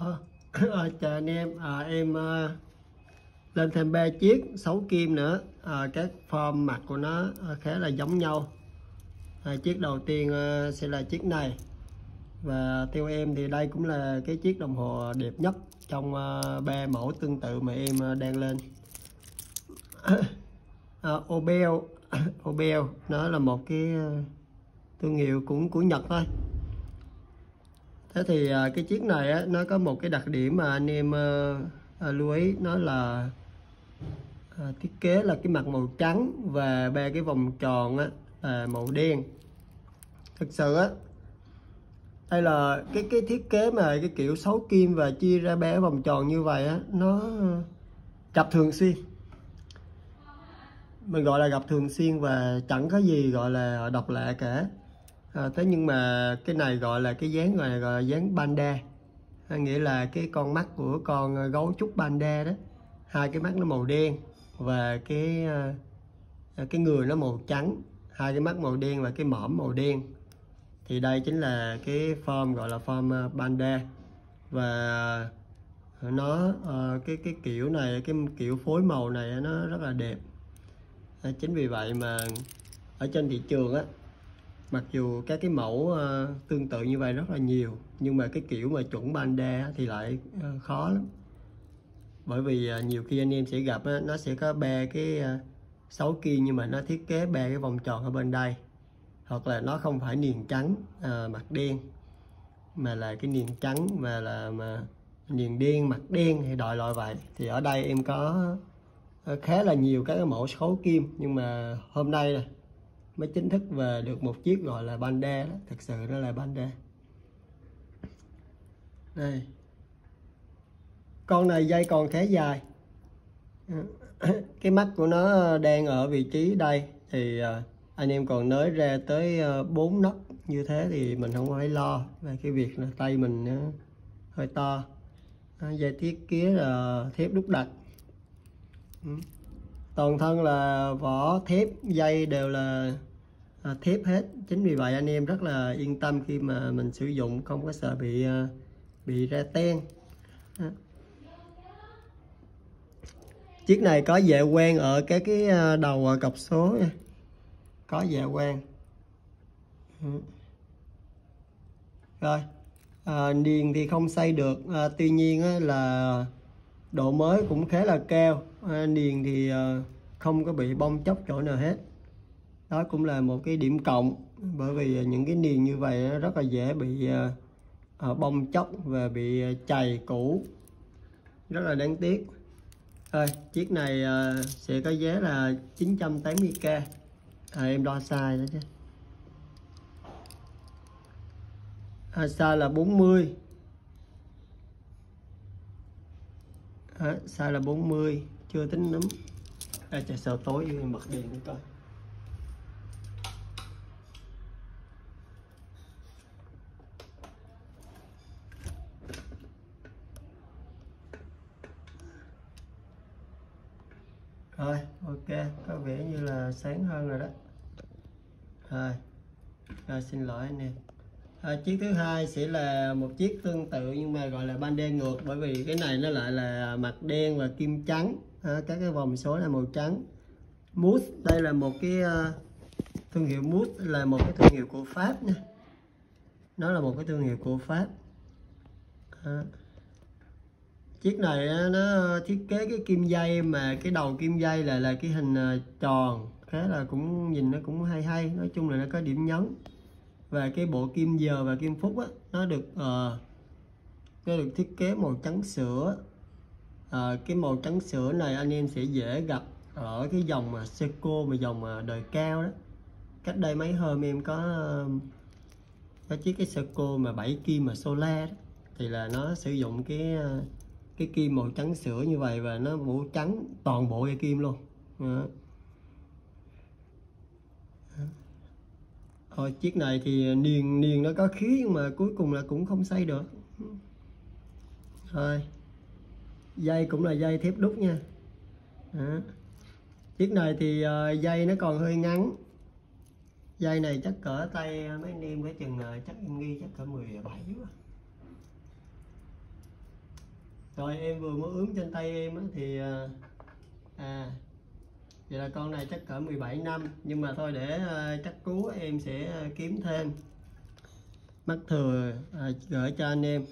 Ờ, ờ chào anh em. À, em à, lên thêm ba chiếc 6 kim nữa. À, các form mặt của nó khá là giống nhau. À, chiếc đầu tiên à, sẽ là chiếc này. Và theo em thì đây cũng là cái chiếc đồng hồ đẹp nhất trong ba mẫu tương tự mà em đang lên. À, Obel Obel nó là một cái thương hiệu cũng của Nhật thôi thế thì à, cái chiếc này á, nó có một cái đặc điểm mà anh em ờ, ờ, lưu ý nó là à, thiết kế là cái mặt màu trắng và ba cái vòng tròn á, là màu đen. Thực sự á đây là cái cái thiết kế mà cái kiểu sáu kim và chia ra ba vòng tròn như vậy á nó gặp thường xuyên. Mình gọi là gặp thường xuyên và chẳng có gì gọi là độc lạ cả à, thế nhưng mà cái này gọi là cái dáng này gọi là dáng panda. À, nghĩa là cái con mắt của con ờ, gấu trúc panda đó hai cái mắt nó màu đen và cái à, cái người nó màu trắng hai cái mắt màu đen và cái mõm màu đen. Thì đây chính là cái form gọi là form panda. Và nó cái cái kiểu này cái kiểu phối màu này nó rất là đẹp. À, chính vì vậy mà ở trên thị trường á mặc dù các cái mẫu ờ, tương tự như vậy rất là nhiều nhưng mà cái kiểu mà chuẩn panda thì lại ờ, khó lắm. Bởi vì ờ, nhiều khi anh em sẽ gặp nó sẽ có ba cái sáu kia nhưng mà nó thiết kế ba cái vòng tròn ở bên đây. Hoặc là nó không phải niền trắng à, mặt đen mà là cái niền trắng mà là mà niền đen mặt đen thì đòi loại vậy. Thì ở đây em có khá là nhiều các cái mẫu khấu kim nhưng mà hôm nay này mới chính thức về được một chiếc gọi là panda đó. Thật sự nó là panda đây. Con này dây còn khá dài. Cái mắt của nó đang ở vị trí đây. Thì à, anh em còn nới ra tới à, 4 nấc như thế thì mình không phải lo về cái việc là tay mình à, hơi to. Dây thiết kế là thép đúc đặt. Ừ. Toàn thân là vỏ thép, dây đều là à, thép hết. Chính vì vậy anh em rất là yên tâm khi mà mình sử dụng không có sợ bị ờ, bị ra ten. Ờ. Chiếc này có dạ quen ở cái cái đầu cọc số nha. Có dạ quen ừ. rồi à, niền thì không xây được. À, tuy nhiên á, là độ mới cũng khá là cao. À, niền thì à, không có bị bong chóc chỗ nào hết đó cũng là một cái điểm cộng bởi vì à, những cái niền như vậy rất là dễ bị à, à, bong chóc và bị chày cũ. Rất là đáng tiếc. Rồi chiếc này sẽ có giá là 980k à, em đo sai đó chứ. À, size là 40 à, size là 40 chưa tính nấm à, trời sao tối em bật đèn coi. Rồi ok. Có vẻ như là sáng hơn rồi đó. Rồi rồi xin lỗi anh em. À, chiếc thứ hai sẽ là một chiếc tương tự nhưng mà gọi là ban đen ngược bởi vì cái này nó lại là mặt đen và kim trắng. À, các cái vòng số là màu trắng. Mousse đây là một cái uh, thương hiệu mousse là một cái thương hiệu của pháp nha. Nó là một cái thương hiệu của pháp. À chiếc này nó ờ, thiết kế cái kim dây mà cái đầu kim dây là là cái hình ờ, tròn. Khá là cũng nhìn nó cũng hay hay. Nói chung là nó có điểm nhấn. Và cái bộ kim giờ và kim phúc á nó được uh, nó được thiết kế màu trắng sữa. Ờ, cái màu trắng sữa này anh em sẽ dễ gặp ở cái dòng mà Seiko mà dòng mà đời cao đó. Cách đây mấy hôm em có có chiếc cái Seiko mà 7 kim mà Solar đó. thì là nó sử dụng cái cái kim màu trắng sữa như vậy và nó màu trắng toàn bộ cái kim luôn. Đó. Thôi, chiếc này thì niền niền nó có khí nhưng mà cuối cùng là cũng không xây được. Rồi dây cũng là dây thép đúc nha. Đó. chiếc này thì ờ, dây nó còn hơi ngắn. Dây này chắc cỡ tay mấy anh em cái chừng ờ, chắc em nghi chắc cỡ 17 quá rồi em vừa mới ướm trên tay em á, thì à, à vậy là con này chắc cỡ 17 năm. Nhưng mà thôi để à, chắc cú em sẽ à, kiếm thêm. Mắt thừa à, gửi cho anh em.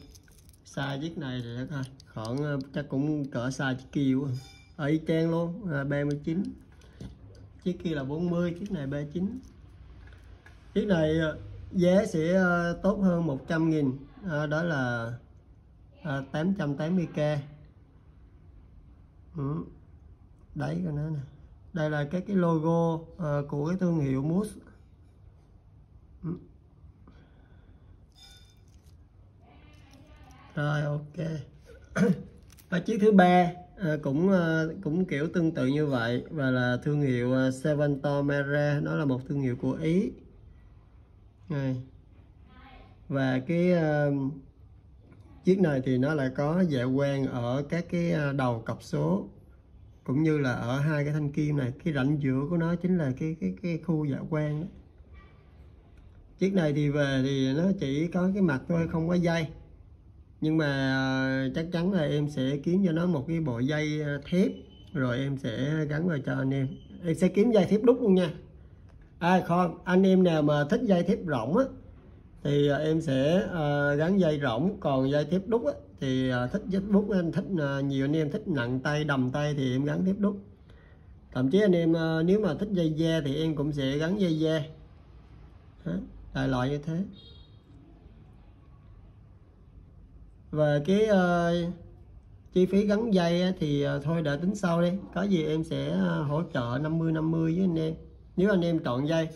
Size chiếc này thì thôi à, khoảng à, chắc cũng cỡ size chiếc kia quá. Ở y chang luôn à, 39 chiếc kia là 40 chiếc này 39 chiếc này à, giá sẽ à, tốt hơn 100 nghìn. À, đó là Ờ, à, 880k ừ. đấy của nó nè đây là cái cái logo uh, của cái thương hiệu Moose ừ. rồi ok và chiếc thứ ba à, cũng à, cũng kiểu tương tự như vậy và là thương hiệu à, Seventor Mare nó là một thương hiệu của Ý này. và cái chiếc này thì nó lại có dạ quang ở các cái à, đầu cọc số, cũng như là ở hai cái thanh kim này. Cái rãnh giữa của nó chính là cái cái cái khu dạ quang đó. chiếc này thì về thì nó chỉ có cái mặt thôi, không có dây. Nhưng mà à, chắc chắn là em sẽ kiếm cho nó một cái bộ dây à, thép, rồi em sẽ gắn vào cho anh em. Em sẽ kiếm dây thép đúc luôn nha. À không, anh em nào mà thích dây thép rộng á thì à, em sẽ à, gắn dây rỗng còn dây tiếp đúc á, thì à, thích dây đúc anh thích nhiều anh em thích nặng tay đầm tay thì em gắn tiếp đúc. Thậm chí anh em nếu mà thích dây da thì em cũng sẽ gắn dây da. Đại loại như thế. Và cái uh, chi phí gắn dây thì uh, thôi đợi tính sau đi. Có gì em sẽ hỗ trợ 50 50 với anh em. Nếu anh em chọn dây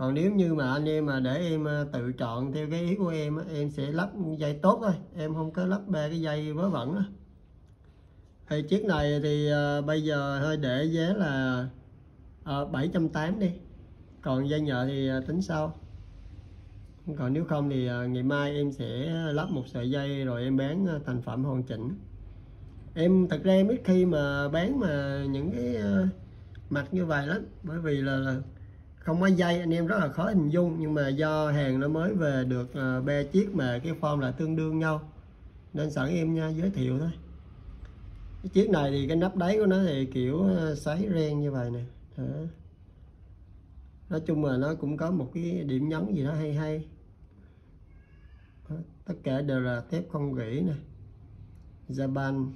còn nếu như mà anh em mà để em ờ, tự chọn theo cái ý của em em sẽ lắp dây tốt thôi. Em không có lắp ba cái dây vớ vẩn đó. thì chiếc này thì uh, bây giờ hơi để giá là ờ, uh, 780 đi. Còn dây nhợ thì uh, tính sau. Còn nếu không thì uh, ngày mai em sẽ lắp một sợi dây rồi em bán uh, thành phẩm hoàn chỉnh. Em thật ra em ít khi mà bán mà những cái uh, mặt như vậy lắm. Bởi vì là, là không có dây, anh em rất là khó hình dung, nhưng mà do hàng nó mới về được ờ, ba chiếc mà cái form là tương đương nhau. Nên sẵn em nha, giới thiệu thôi. Cái chiếc này thì cái nắp đáy của nó thì kiểu ờ, sấy ren như vậy nè. Đó. nói chung là nó cũng có một cái điểm nhấn gì đó hay hay. Đó. tất cả đều là thép không gỉ nè. Japan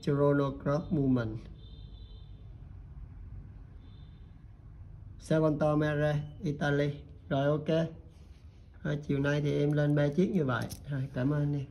Chrono Cross Movement. Sevanto Mare Italy. Rồi ok. Rồi, chiều nay thì em lên ba chiếc như vậy. Rồi cảm ơn em.